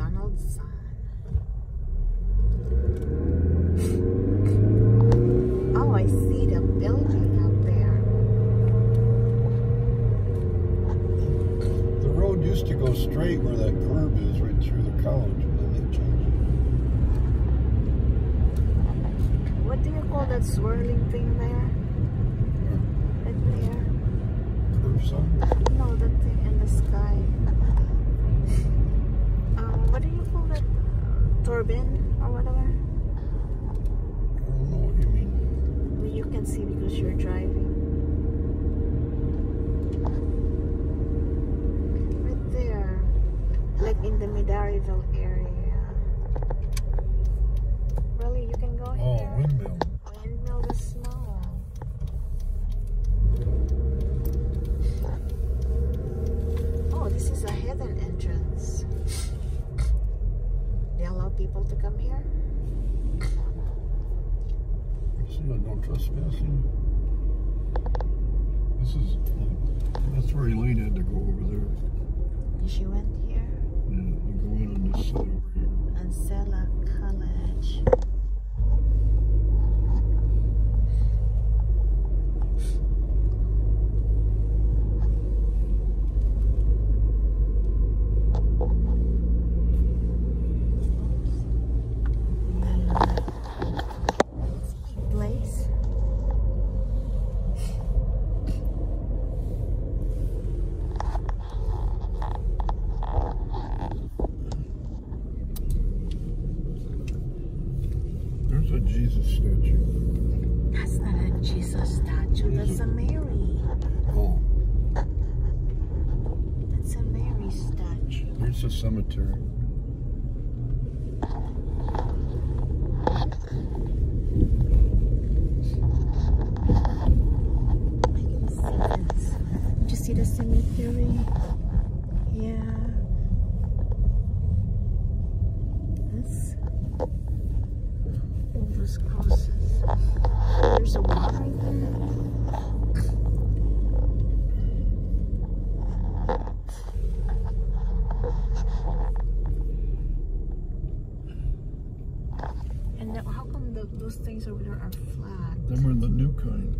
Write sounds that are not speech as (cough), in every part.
Senator Donaldson. Oh, I see the building out there. The road used to go straight where that curve is, right through the college, and then they changed What do you call that swirling thing there? it. Right there? Yeah, Curve sign. No, that thing in the sky. Um, what do you call that? Turbine or whatever? I don't know what you mean. Uh, well, you can see because you're driving. Right there. Like in the Midaryville area. Really, you can go Oh, here? windmill. Windmill is small. Oh, this is a hidden entrance. They allow people to come here? See, I no trespassing. This is, that's where Elaine had to go over there. She went here. Yeah, you go in on this side over here. Ancilla College. Place. There's a Jesus statue. That's not a Jesus oh. statue. What is That's it? a Mary. Oh, That's a Mary statue. there's a cemetery. I can see this. Did you see the cemetery? Yeah. This. All those crosses. There's a wall right there. And now how come the, those things over there are flat? Them are the new kind.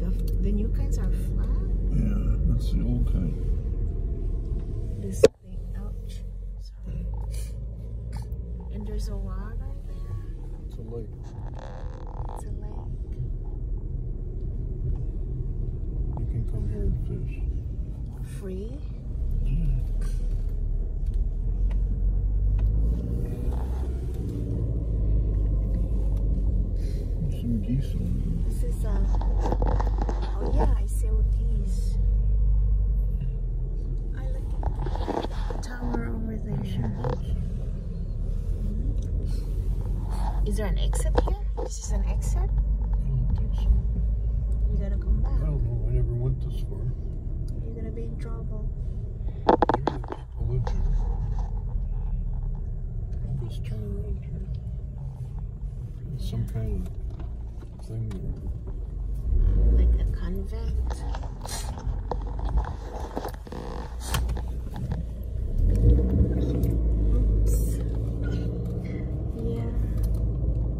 The, the new kinds are flat? Yeah, that's the old kind. This thing, ouch. Sorry. And there's a water there. It's a lake. It's a lake. You can come here and fish. Free. There's some geese on This is a. Oh yeah, I see all these. I look at the tower over there. There's some there. boats. Is there an exit here? This is an exit. I don't think so. You gotta come back. I don't know. I never went this far. You're gonna be in trouble. Maybe the people live here. I'll just turn around here. There's some kind of thing there. Like a convent. Oops. Yeah.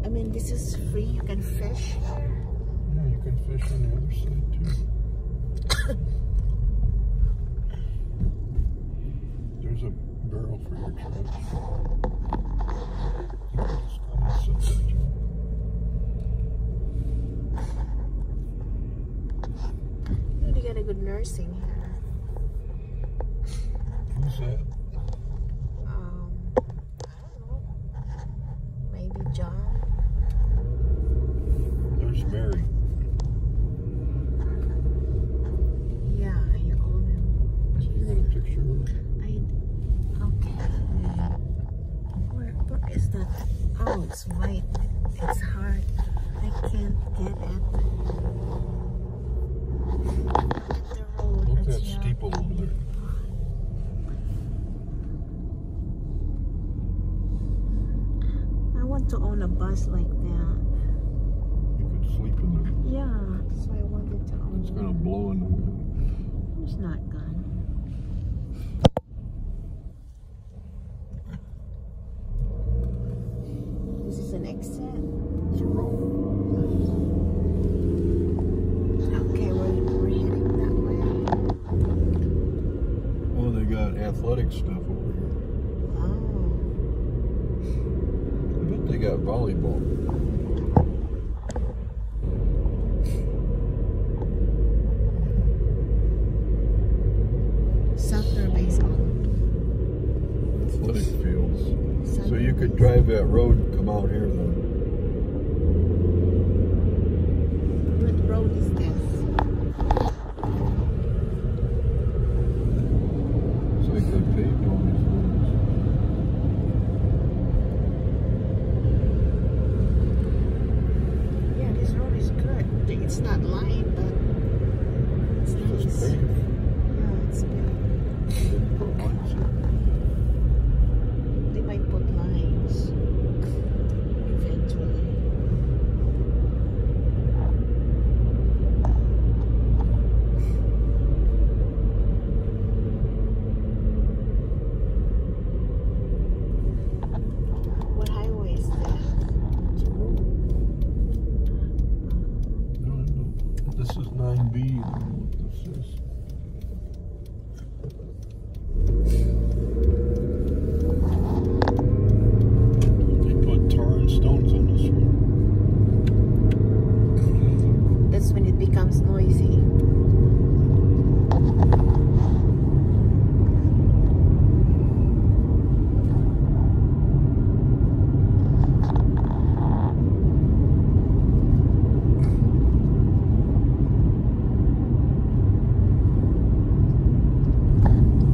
I mean, this is free. You can fish. Yeah, you can fish on the other side too. There's a barrel for your trash. You can just come and sit there, Joe. You get a good nursing here. Who's that? Um, I don't know. Maybe John. There's Mary. Yeah, I own him. You got a picture of her? I okay. Where where is that? Oh, it's white. It's hard. I can't get it. The road. Look at that it's steeple over there. I want to own a bus like that. You could sleep in there. Yeah, that's why I wanted to own It's gonna blow in the wind. It's not gone. athletic stuff over here. Oh. I bet they got volleyball. Soccer, baseball. Athletic fields. So you could drive that road and come out here then. What road is this? It's like they paved all these roads. Yeah, this road is good. It's not lined, but it's It's just nice. paved. Yeah, it's big. They didn't put lights in. They might put lines eventually. What highway is that? It's a road. No, I know. This is 9B. I don't know what this is. They put tar and stones on this one. That's when it becomes noisy.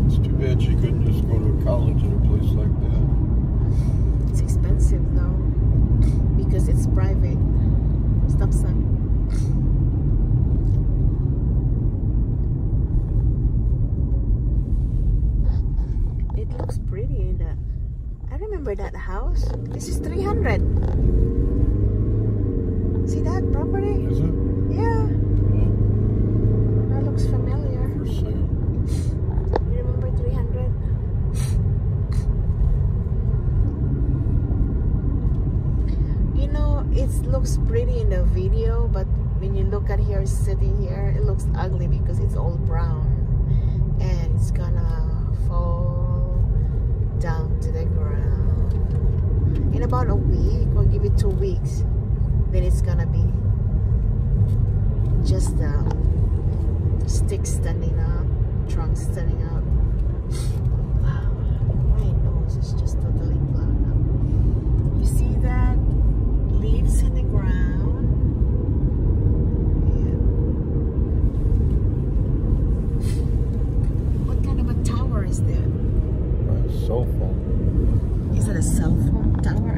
It's too bad she couldn't just go to college in a place like that. It's expensive though because it's private. Stop sign. It in that. I remember that house. This is 300. See that property? Is it? Yeah, Oh, that looks familiar. You remember 300? You know, it looks pretty in the video, but when you look at here sitting here, it looks ugly because it's all brown and it's gonna fall to the ground. In about a week, or give it two weeks, then it's gonna be just the stick standing up, trunk standing up. (sighs) My nose is just totally blown up. You see that? Leaves in the ground. What kind of a tower is that? Cell phone. A cell phone tower?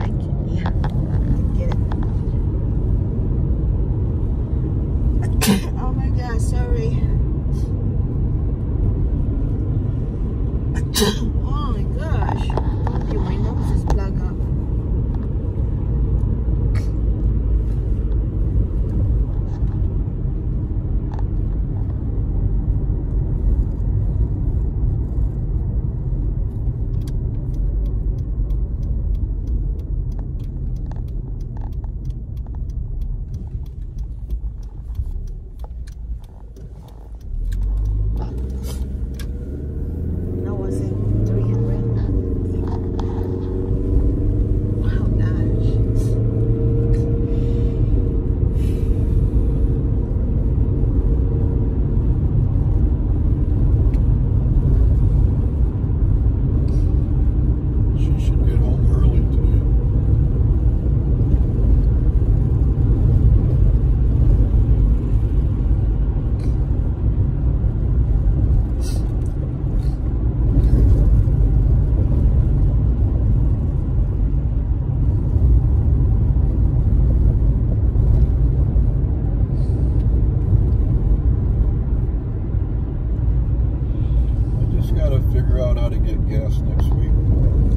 out how to get gas next week.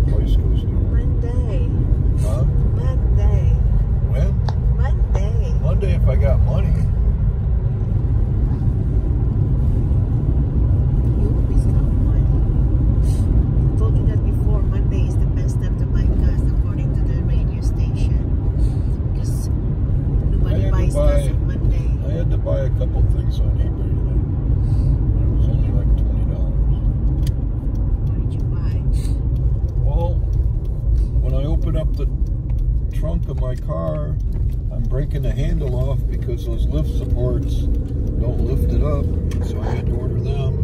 Price goes down. Monday. Huh? Monday. When? Monday. Monday if I got money. The handle off because those lift supports don't lift it up. So I had to order them.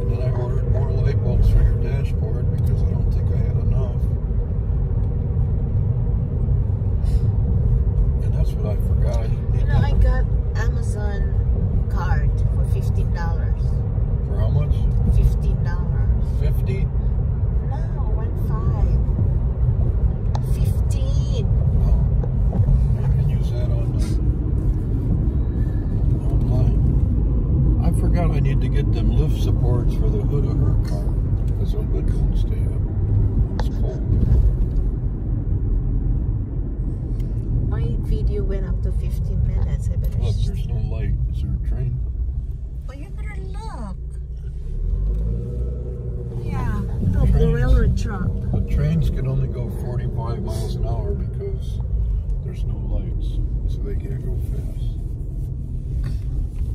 And then I ordered more light bulbs for your dashboard because I don't think I had enough. And that's what I forgot. You know, I got Amazon card for fifteen dollars. For how much? Fifteen dollars. 50? No, one five. Fifteen. Oh, I can use that on online. I forgot I need to get them lift supports for the hood of her car because the hood won't stay up. It's cold. My video went up to fifteen minutes. I better. Look, sh- there's no light. Is a train? Oh, you better look. Yeah. Look, the Trains. railroad truck. The trains can only go 45 miles an hour because there's no lights, so they can't go fast.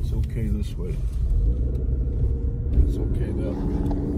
It's okay this way. It's okay that way.